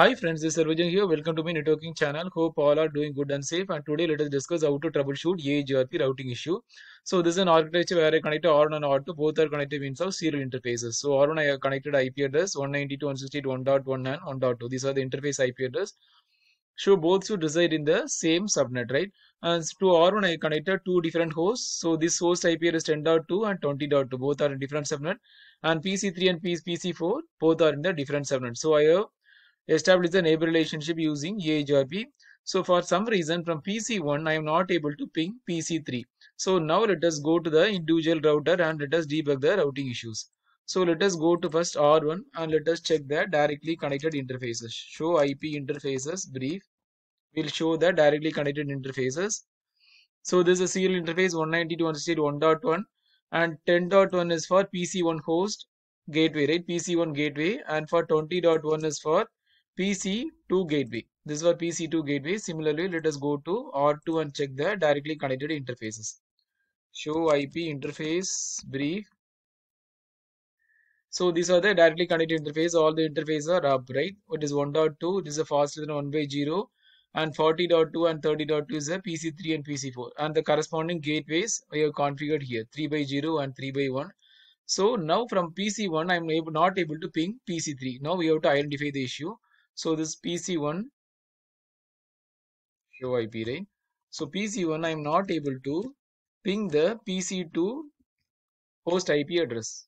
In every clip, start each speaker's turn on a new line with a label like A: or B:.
A: Hi friends, this is Sarvajan here. Welcome to my networking channel. Hope all are doing good and safe. And today let us discuss how to troubleshoot EIGRP routing issue. So this is an architecture where I connected R1 and R2. Both are connected means of serial interfaces. So R1 I connected IP address 192.168.1.1 and 1.2. These are the interface IP address. So both should reside in the same subnet, right? And to R1 I connected two different hosts. So this host IP address 10.2 and 20.2. Both are in different subnet. And PC3 and PC4 both are in the different subnet. So I have establish the neighbor relationship using EIGRP. So for some reason from PC1 I am not able to ping PC3. So now let us go to the individual router and let us debug the routing issues. So let us go to first R1 and let us check the directly connected interfaces. Show IP interfaces brief will show the directly connected interfaces. So this is a serial interface 192.168.1.1 and 10.1 is for PC1 host gateway, right? PC1 gateway and for 20.1 is for PC2 gateway. This is for PC2 gateway. Similarly, let us go to R2 and check the directly connected interfaces. Show IP interface brief. So these are the directly connected interface. All the interfaces are up, right? It is 1.2. This is a FastEthernet 1 by 0 and 40.2 and 30.2 is a PC3 and PC4 and the corresponding gateways we have configured here 3 by 0 and 3 by 1 so now from PC1 I'm not able to ping PC3 now we have to identify the issue so this PC1 show IP right. So PC1 I am not able to ping the PC2 host IP address.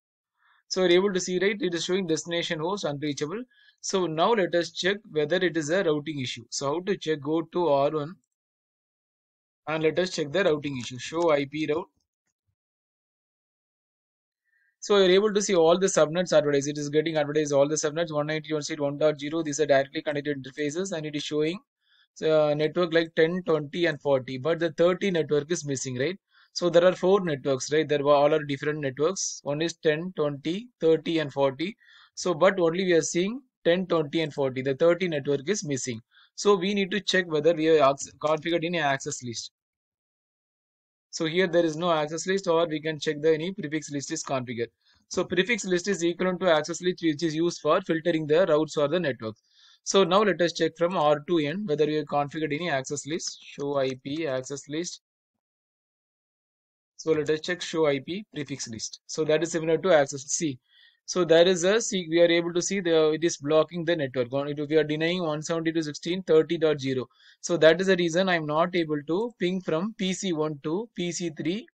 A: So we're able to see right it is showing destination host unreachable. So now let us check whether it is a routing issue. So how to check go to R1 and let us check the routing issue. Show IP route. So you're able to see all the subnets advertised. It is getting advertised all the subnets 192.168.1.0. These are directly connected interfaces and it is showing uh, network like 10, 20 and 40. But the 30 network is missing, right? So there are four networks, right? There were all are different networks. One is 10, 20, 30 and 40. So but only we are seeing 10, 20 and 40. The 30 network is missing. So we need to check whether we are configured in access list. So here there is no access list or we can check the any prefix list is configured. So prefix list is equivalent to access list which is used for filtering the routes or the networks. So now let us check from R2N whether we have configured any access list. Show IP access list. So let us check show IP prefix list. So that is similar to access C. So there is a we are able to see the it is blocking the network. We are denying 172.16.30.0. So that is the reason I am not able to ping from PC1 to PC3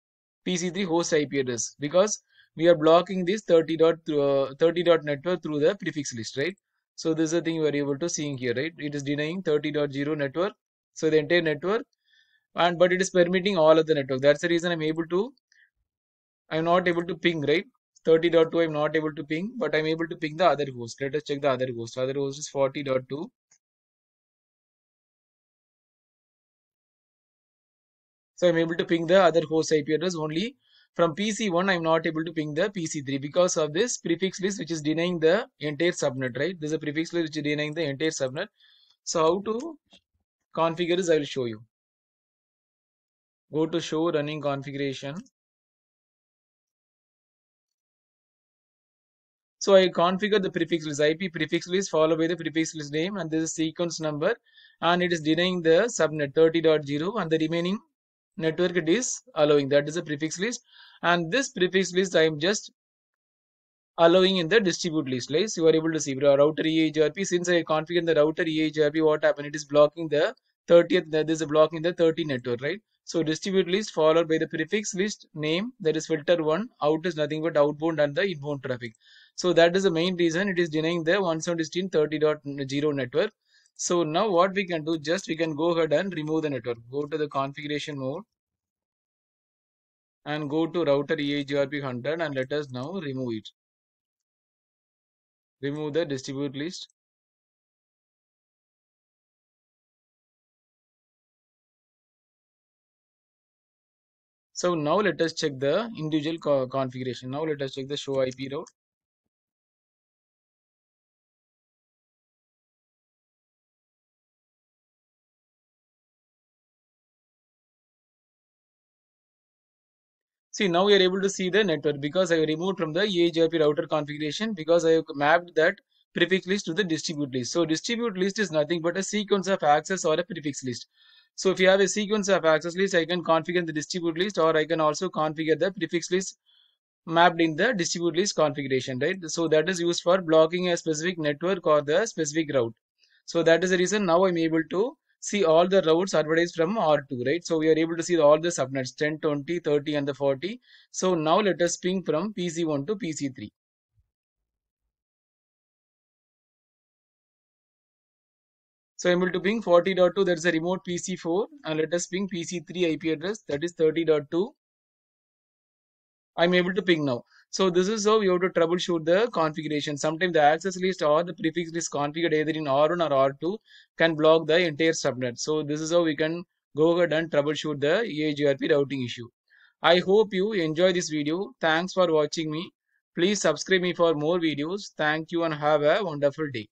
A: PC3 host IP address because we are blocking this 30 dot uh, 30 dot network through the prefix list, right? So this is the thing we are able to seeing here, right? It is denying 30.0 network. So the entire network and but it is permitting all of the network. That's the reason I'm able to I'm not able to ping, right? 30.2 I'm not able to ping, but I'm able to ping the other host. Let us check the other host. Other host is 40.2. So I'm able to ping the other host IP address only from PC1 I'm not able to ping the PC3 because of this prefix list which is denying the entire subnet, right? There's a prefix list which is denying the entire subnet. So how to configure this I will show you. Go to show running configuration. So I configure the prefix list, IP prefix list followed by the prefix list name and this is sequence number and it is denying the subnet 30.0 and the remaining network it is allowing. That is a prefix list. And this prefix list I am just allowing in the distribute list like so you are able to see router EIGRP since I configured the router EIGRP what happened it is blocking the 30th that is blocking the 30 network right? So distribute list followed by the prefix list name that is filter 1 out is nothing but outbound and the inbound traffic so that is the main reason it is denying the 117.30.0 network so now what we can do just we can go ahead and remove the network go to the configuration mode and go to router EIGRP 100 and let us now remove it remove the distribute list So now let us check the individual co configuration. Now let us check the show IP route. See now we are able to see the network because I removed from the EIGRP router configuration because I have mapped that prefix list to the distribute list. So distribute list is nothing but a sequence of access or a prefix list. So if you have a sequence of access list, I can configure the distribute list or I can also configure the prefix list mapped in the distribute list configuration, right? So that is used for blocking a specific network or the specific route. So that is the reason now I'm able to see all the routes advertised from R2, right? So we are able to see all the subnets 10, 20, 30 and the 40. So now let us ping from PC1 to PC3. So I'm able to ping 40.2 that is a remote PC4 and let us ping PC3 IP address that is 30.2. I'm able to ping now. So this is how you have to troubleshoot the configuration. Sometimes the access list or the prefix list configured either in R1 or R2 can block the entire subnet. So this is how we can go ahead and troubleshoot the EIGRP routing issue. I hope you enjoy this video. Thanks for watching me. Please subscribe me for more videos. Thank you and have a wonderful day.